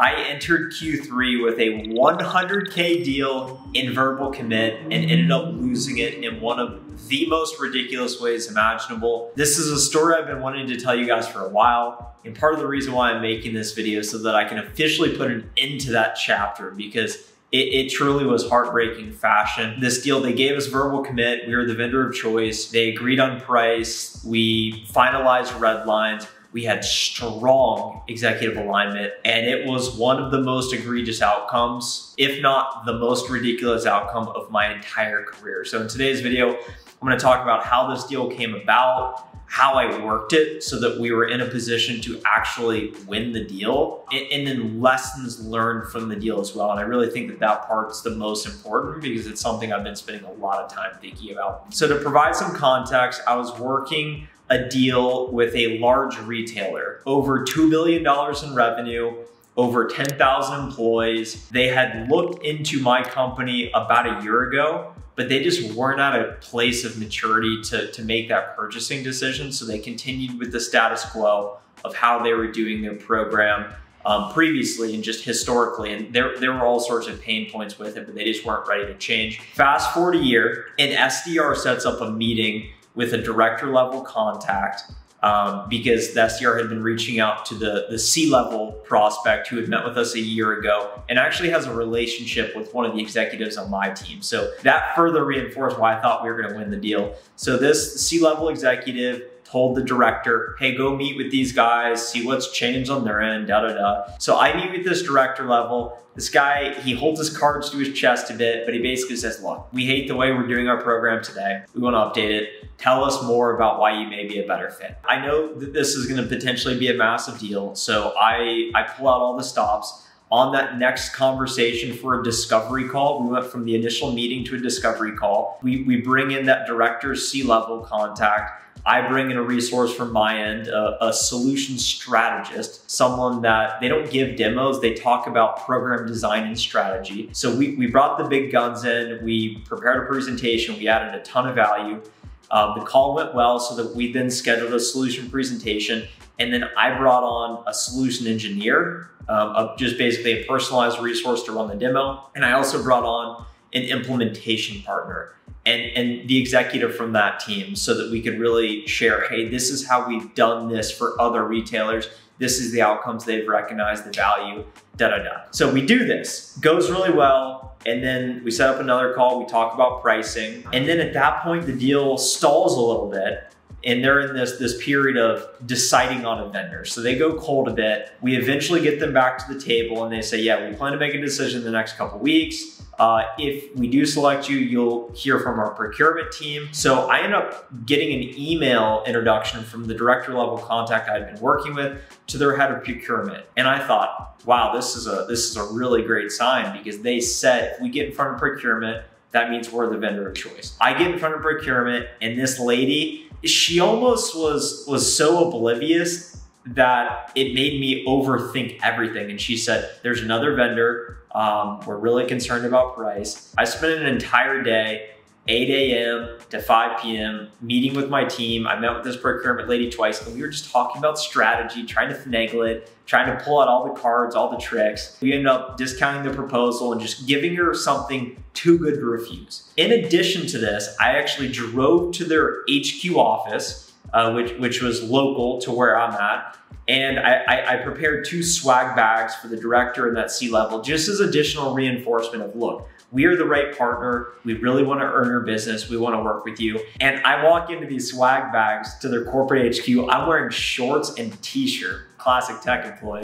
I entered Q3 with a 100K deal in verbal commit and ended up losing it in one of the most ridiculous ways imaginable. This is a story I've been wanting to tell you guys for a while. And part of the reason why I'm making this video so that I can officially put an end to that chapter because it, it, truly was heartbreaking fashion. This deal, they gave us verbal commit. We were the vendor of choice. They agreed on price. We finalized red lines we had strong executive alignment, and it was one of the most egregious outcomes, if not the most ridiculous outcome of my entire career. So in today's video, I'm gonna talk about how this deal came about, how I worked it so that we were in a position to actually win the deal, and, then lessons learned from the deal as well. And I really think that that part's the most important because it's something I've been spending a lot of time thinking about. So to provide some context, I was working a deal with a large retailer, over $2 billion in revenue, over 10,000 employees. They had looked into my company about a year ago, but they just weren't at a place of maturity to, to make that purchasing decision. So they continued with the status quo of how they were doing their program um, previously and just historically. And there, there were all sorts of pain points with it, but they just weren't ready to change. Fast forward a year, an SDR sets up a meeting with a director level contact um, because the SDR had been reaching out to the, the C-level prospect who had met with us a year ago and actually has a relationship with one of the executives on my team. So that further reinforced why I thought we were gonna win the deal. So this C-level executive told the director, hey, go meet with these guys, see what's changed on their end, da da da. So I meet with this director level. This guy, he holds his cards to his chest a bit, but he basically says, look, we hate the way we're doing our program today. We want to update it. Tell us more about why you may be a better fit. I know that this is going to potentially be a massive deal, so I, I pull out all the stops on that next conversation for a discovery call. We went from the initial meeting to a discovery call. We, we bring in that director's C-level contact I bring in a resource from my end, a, a, solution strategist, someone that they don't give demos, they talk about program design and strategy. So we, we brought the big guns in, we prepared a presentation, we added a ton of value. Uh, the call went well so that we then scheduled a solution presentation. And then I brought on a solution engineer, um, just basically a personalized resource to run the demo. And I also brought on an implementation partner and, and the executive from that team so that we could really share, hey, this is how we've done this for other retailers. This is the outcomes they've recognized, the value, da da da. So we do this, goes really well. And then we set up another call, we talk about pricing. And then at that point, the deal stalls a little bit and they're in this this period of deciding on a vendor. So they go cold a bit. We eventually get them back to the table and they say, yeah, we plan to make a decision in the next couple weeks. Uh, if we do select you, you'll hear from our procurement team. So I end up getting an email introduction from the director level contact I'd been working with to their head of procurement. And I thought, wow, this is a this is a really great sign because they said if we get in front of procurement, that means we're the vendor of choice. I get in front of procurement and this lady, she almost was was so oblivious that it made me overthink everything. And she said, there's another vendor. Um, we're really concerned about price. I spent an entire day 8 a.m. to 5 p.m. meeting with my team. I met with this procurement lady twice and we were just talking about strategy, trying to finagle it, trying to pull out all the cards, all the tricks. We ended up discounting the proposal and just giving her something too good to refuse. In addition to this, I actually drove to their HQ office, uh, which, which was local to where I'm at. And I, I, I prepared two swag bags for the director and that C-level just as additional reinforcement of look, we are the right partner. We really want to earn your business. We want to work with you. And I walk into these swag bags to their corporate HQ. I'm wearing shorts and t-shirt, classic tech employee.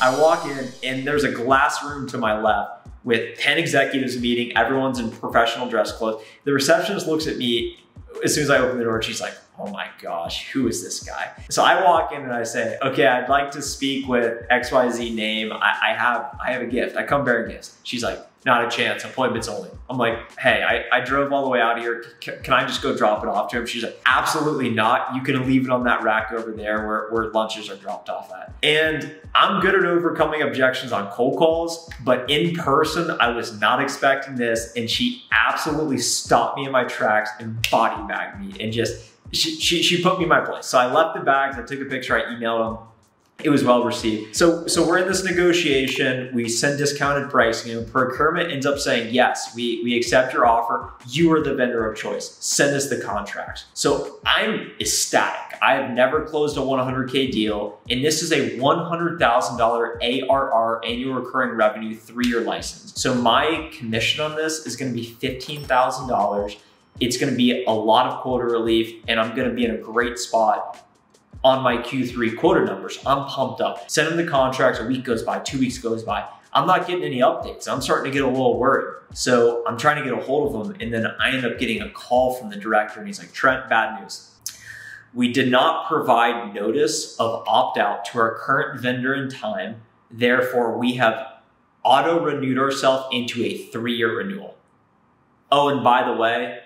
I walk in and there's a glass room to my left with 10 executives meeting. Everyone's in professional dress clothes. The receptionist looks at me as soon as I open the door, she's like, oh my gosh, who is this guy? So I walk in and I say, okay, I'd like to speak with XYZ name. I, I have I have a gift. I come bearing gifts. She's like, not a chance, appointments only. I'm like, hey, I, I drove all the way out here. C can I just go drop it off to him? She's like, absolutely not. You can leave it on that rack over there where, where lunches are dropped off at. And I'm good at overcoming objections on cold calls, but in person, I was not expecting this. And she absolutely stopped me in my tracks and body bagged me and just she, she, put me in my place. So I left the bags, I took a picture, I emailed them. it was well received. So, so we're in this negotiation. We send discounted pricing, and procurement ends up saying, "Yes, we we accept your offer. You are the vendor of choice. Send us the contract." So I'm ecstatic. I have never closed a 100k deal, and this is a $100,000 ARR annual recurring revenue three-year license. So my commission on this is going to be $15,000. It's going to be a lot of quota relief, and I'm going to be in a great spot on my Q3 quota numbers. I'm pumped up. Send them the contracts, a week goes by, two weeks goes by. I'm not getting any updates. I'm starting to get a little worried. So I'm trying to get a hold of them. And then I end up getting a call from the director and he's like, Trent, bad news. We did not provide notice of opt out to our current vendor in time. Therefore, we have auto renewed ourselves into a three year renewal. Oh, and by the way,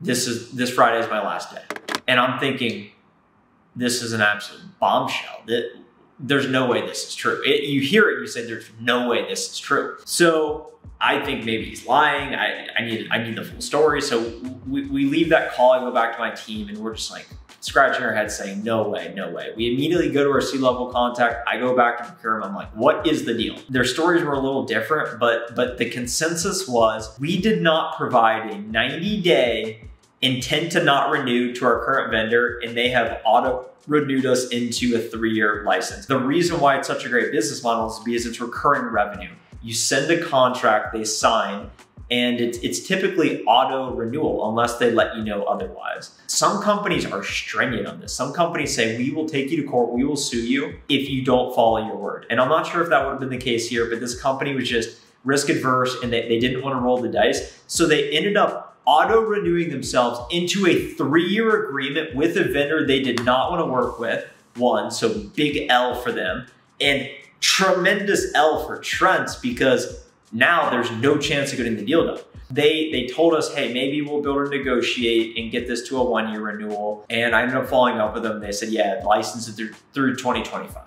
this is this Friday is my last day. And I'm thinking, this is an absolute bombshell. That there's no way this is true. It, you hear it, you say there's no way this is true. So I think maybe he's lying. I, I need I need the full story. So we, we leave that call. I go back to my team, and we're just like scratching our heads, saying no way, no way. We immediately go to our C-level contact. I go back to procurement. I'm like, what is the deal? Their stories were a little different, but but the consensus was we did not provide a 90 day intend to not renew to our current vendor and they have auto renewed us into a three-year license. The reason why it's such a great business model is because it's recurring revenue. You send a contract, they sign, and it's, it's typically auto renewal unless they let you know otherwise. Some companies are stringent on this. Some companies say, we will take you to court, we will sue you if you don't follow your word. And I'm not sure if that would have been the case here, but this company was just risk adverse and they, they didn't want to roll the dice. So they ended up auto renewing themselves into a three year agreement with a vendor they did not want to work with. One, so big L for them, and tremendous L for Trent because now there's no chance of getting the deal done. They they told us, hey, maybe we'll be able to negotiate and get this to a one year renewal. And I ended up following up with them. They said, yeah, license it through, through 2025.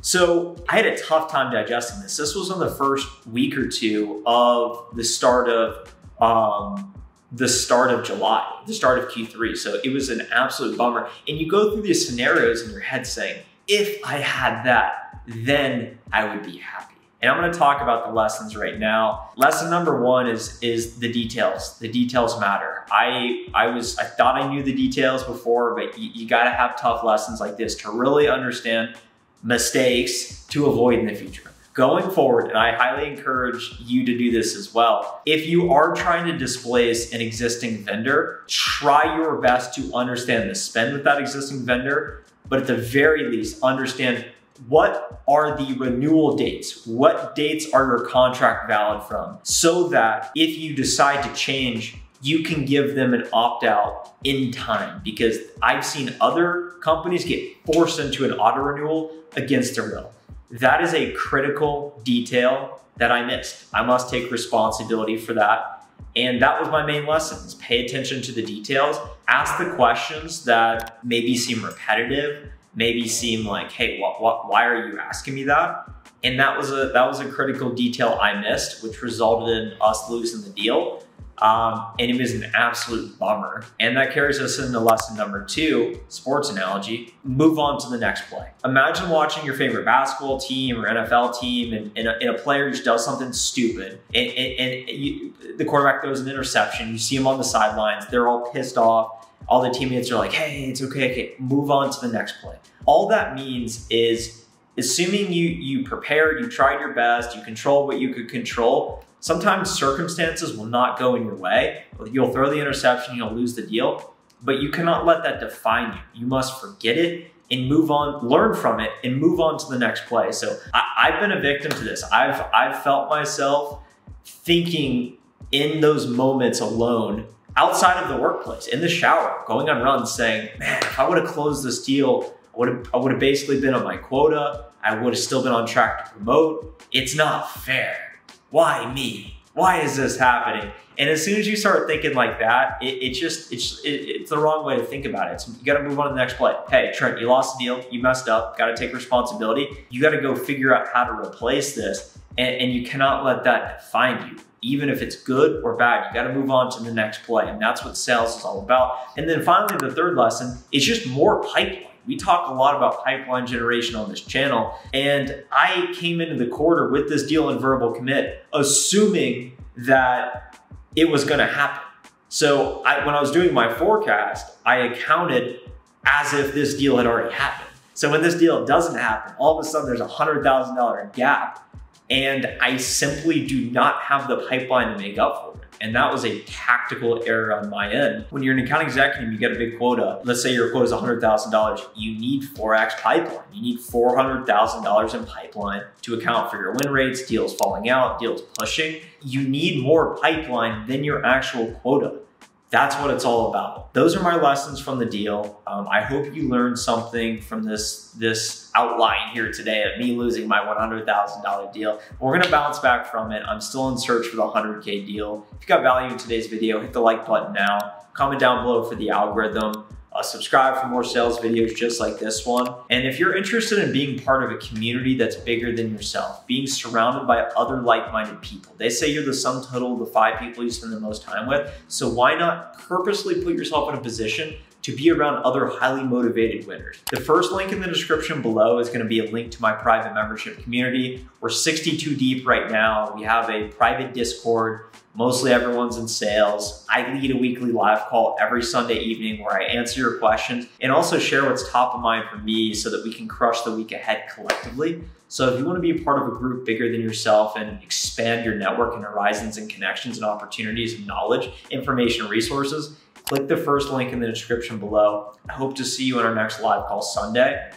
So I had a tough time digesting this. This was in the first week or two of the start of um, the start of July, the start of Q3. So it was an absolute bummer. And you go through these scenarios in your head saying, if I had that, then I would be happy. And I'm going to talk about the lessons right now. Lesson number one is is the details. The details matter. I I was I thought I knew the details before, but you, you got to have tough lessons like this to really understand mistakes to avoid in the future going forward, and I highly encourage you to do this as well. If you are trying to displace an existing vendor, try your best to understand the spend with that existing vendor, but at the very least, understand what are the renewal dates? What dates are your contract valid from? So that if you decide to change, you can give them an opt out in time because I've seen other companies get forced into an auto renewal against their will. That is a critical detail that I missed. I must take responsibility for that. And that was my main lessons. Pay attention to the details. Ask the questions that maybe seem repetitive, maybe seem like, hey, what, what, why are you asking me that? And that was a that was a critical detail I missed, which resulted in us losing the deal. Um, and it was an absolute bummer. And that carries us into lesson number two, sports analogy, move on to the next play. Imagine watching your favorite basketball team or NFL team and, and, a, and a, player just does something stupid and, and, you, the quarterback throws an interception. You see them on the sidelines. They're all pissed off. All the teammates are like, hey, it's okay, okay, move on to the next play. All that means is assuming you, you prepared, you tried your best, you control what you could control, Sometimes circumstances will not go in your way. You'll throw the interception, you'll lose the deal, but you cannot let that define you. You must forget it and move on, learn from it, and move on to the next play. So I, have been a victim to this. I've I've felt myself thinking in those moments alone, outside of the workplace, in the shower, going on runs, saying, "Man, if I would have closed this deal, I would have I would have basically been on my quota. I would have still been on track to promote. It's not fair." why me? Why is this happening? And as soon as you start thinking like that, it, it just it's it, it's the wrong way to think about it. So you got to move on to the next play. Hey, Trent, you lost the deal. You messed up. Got to take responsibility. You got to go figure out how to replace this, and, and you cannot let that define you. Even if it's good or bad, you got to move on to the next play, and that's what sales is all about. And then finally, the third lesson is just more pipeline We talk a lot about pipeline generation on this channel. And I came into the quarter with this deal in verbal commit, assuming that it was gonna happen. So I, when I was doing my forecast, I accounted as if this deal had already happened. So when this deal doesn't happen, all of a sudden there's a $100,000 gap and I simply do not have the pipeline to make up for it. And that was a tactical error on my end. When you're an account executive, you get a big quota. Let's say your quota is $100,000. You need 4x pipeline. You need $400,000 in pipeline to account for your win rates, deals falling out, deals pushing. You need more pipeline than your actual quota. That's what it's all about. Those are my lessons from the deal. Um, I hope you learned something from this, this outline here today of me losing my $100,000 deal. We're gonna bounce back from it. I'm still in search for the 100K deal. If you got value in today's video, hit the like button now. Comment down below for the algorithm. Uh, subscribe for more sales videos just like this one. And if you're interested in being part of a community that's bigger than yourself, being surrounded by other like-minded people, they say you're the sum total of the five people you spend the most time with. So why not purposely put yourself in a position to be around other highly motivated winners. The first link in the description below is gonna be a link to my private membership community. We're 62 deep right now. We have a private Discord Mostly everyone's in sales. I lead a weekly live call every Sunday evening where I answer your questions and also share what's top of mind for me so that we can crush the week ahead collectively. So if you want to be a part of a group bigger than yourself and expand your network and horizons and connections and opportunities and knowledge, information, resources, click the first link in the description below. I hope to see you in our next live call Sunday.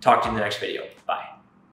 Talk to you in the next video.